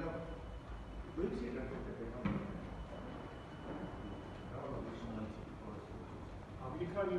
составлял бытие какое-то экономики. Облекали